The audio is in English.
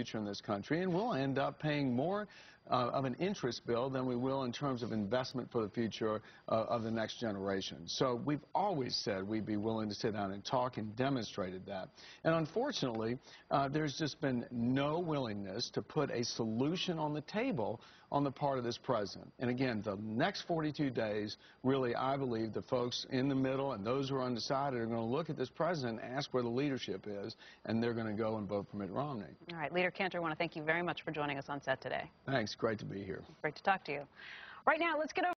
future in this country, and we'll end up paying more uh, of an interest bill than we will in terms of investment for the future uh, of the next generation. So we've always said we'd be willing to sit down and talk and demonstrated that. And unfortunately, uh, there's just been no willingness to put a solution on the table on the part of this president. And again, the next 42 days, really, I believe the folks in the middle and those who are undecided are going to look at this president and ask where the leadership is, and they're going to go and vote for Mitt Romney. All right, Leader Cantor, I want to thank you very much for joining us on set today. Thanks. Great to be here. Great to talk to you. Right now, let's get over.